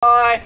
Bye.